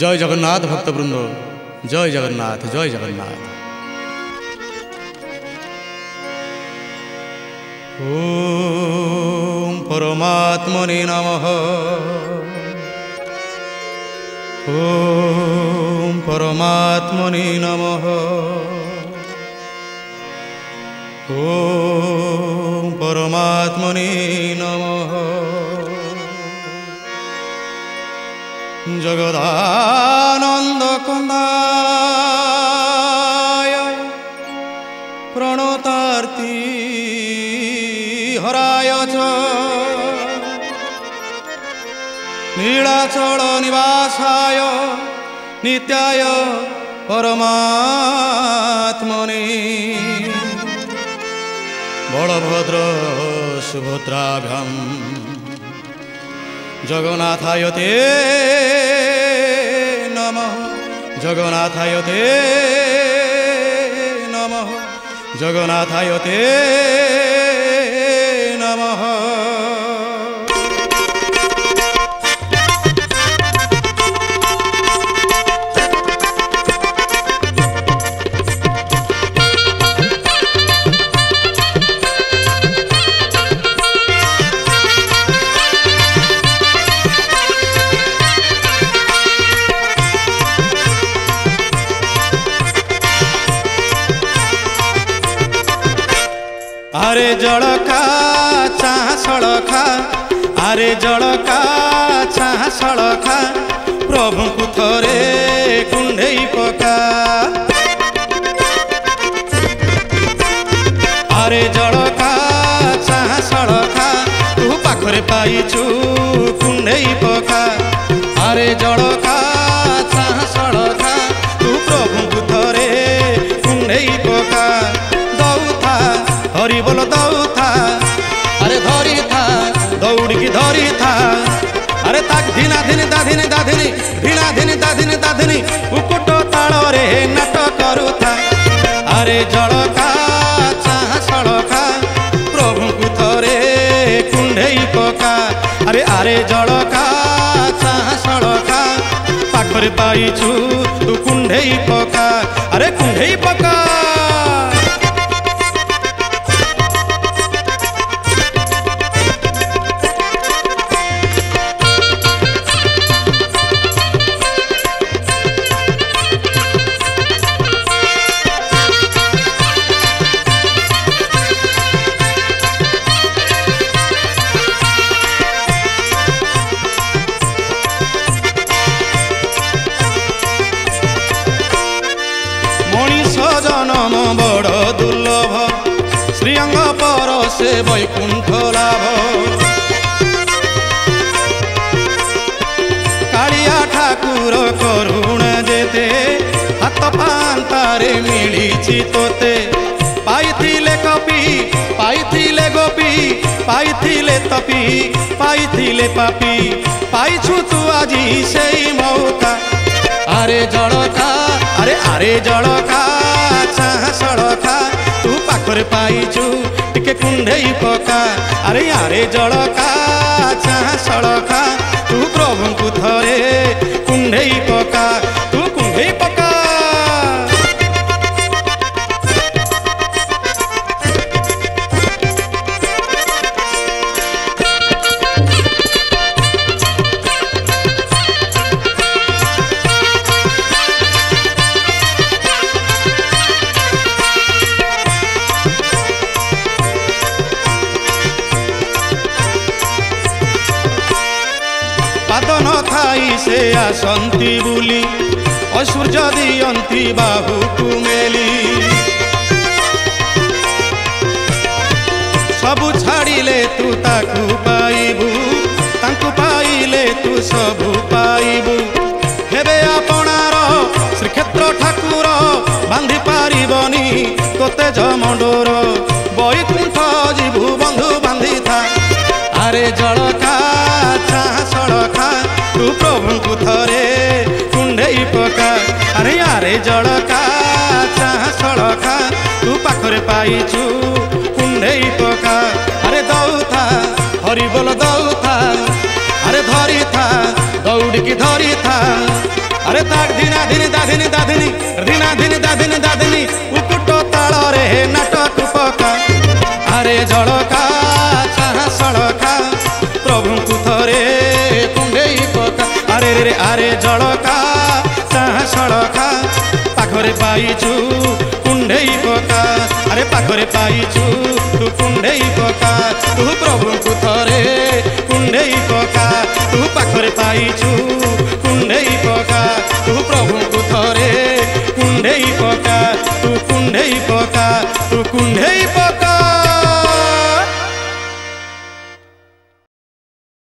জয় জগন্নাথ ভক্তবৃন্দ জয় জগন্নাথ জয় জগন্নাথ ॐ परमात्मने नमः ॐ পরমাত্মনে नमः ও परमात्मने नमः জগদানন্দ কুন্দায় প্রণতার্তি হরায়চ নীলাচল নিবাসায় নিত্যায় পরমাত্মনি বড়ভদ্র সুভদ্রাভ্যাম জগন্নাথায় তে নম জগন্নাথায় তে নম জগন্নাথায় নমঃ ଆରେ ଜଳକା ଚାହା ସଳଖା ଆରେ ଜଳକା ଚାହା ସଳଖା ପ୍ରଭୁଙ୍କୁ ଥରେ କୁଣ୍ଢେଇ ପକା ଆରେ ଜଳକା ଚାହା ସଳଖା ତୁ ପାଖରେ ପାଇଛୁ କୁଣ୍ଢେଇ ପକା ଆରେ ଜଳକା ଚାହା ସଳଖା ଥରେ ଜଳକା ଚାହା ସଳକା ପ୍ରଭୁଙ୍କୁ ଥରେ କୁଣ୍ଢେଇ ପକା ଆରେ ଆରେ ଜଳକା ଚାହା ସଳକା ପାଖରେ ପାଇଛୁ ତୁ କୁଣ୍ଢେଇ ପକା ଆରେ କୁଣ୍ଢେଇ ପକା ଜନମ ବଡ଼ ଦୁର୍ଲଭ ଶ୍ରୀଅଙ୍ଗ ପର ସେ ବୈକୁଣ୍ଠ ଲାଭ କାଳିଆ ଠାକୁର କରୁଣା ଯେତେ ହାତ ପାନ୍ତାରେ ମିଳିଛି ତୋତେ ପାଇଥିଲେ କପି ପାଇଥିଲେ ଗୋପି ପାଇଥିଲେ ତପି ପାଇଥିଲେ ପାପି ପାଇଛୁ ତୁ ଆଜି ସେଇ ମଉତା ଆରେ ଜଳକା ଆରେ ଆରେ ଜଳକା ତୋର ପାଇଛୁ ଟିକେ କୁଣ୍ଢେଇ ପକା ଆରେ ଆରେ ଜଳକା ଚାହା ସଳକା ତୁ ପ୍ରଭୁଙ୍କୁ ଥରେ କୁଣ୍ଢେଇ ପକା ସେ ଆସନ୍ତି ବୁଲି ଅସୂର୍ଯ୍ୟ ଦିଅନ୍ତି ବାହୁକୁ ମେଲି ସବୁ ଛାଡ଼ିଲେ ତୁ ତାକୁ ପାଇବୁ ତାଙ୍କୁ ପାଇଲେ ତୁ ସବୁ ପାଇବୁ ହେବେ ଆପଣାର ଶ୍ରୀକ୍ଷେତ୍ର ଠାକୁର ବାନ୍ଧି ପାରିବନି ତୋତେ ଜମଣ୍ଡୋର ବୈକୁଣ୍ଠ ଯିବୁ ବନ୍ଧୁ ବାନ୍ଧିଥା ଆରେ ଜଳ ପ୍ରଭୁଙ୍କୁ ଥରେ କୁଣ୍ଢେଇ ପକା ଆରେ ଆରେ ଜଳକା ଚାହା ସଳକା ତୁ ପାଖରେ ପାଇଛୁ କୁଣ୍ଢେଇ ପକା ଆରେ ଦଉଥା ହରିବୋଲ ଦଉଥା ଆରେ ଧରିଥା ଦୌଡ଼ିକି ଧରିଥା আরে তাক ধিনা ধিনি দাধিনি দাধিনি ধিনা ধিনি দাধিনি দাধিনি উকুট তাড়রে নাটক পকা আরে জড়কা রে আরে জলকা তাহা সড়কা পাখরে পাইছু কুণ্ডেই পকা আরে পাখরে পাইছু তু কুণ্ডেই পকা তু প্রভুকু থরে কুণ্ডেই পকা তু পাখরে পাইছু কুণ্ডেই পকা তু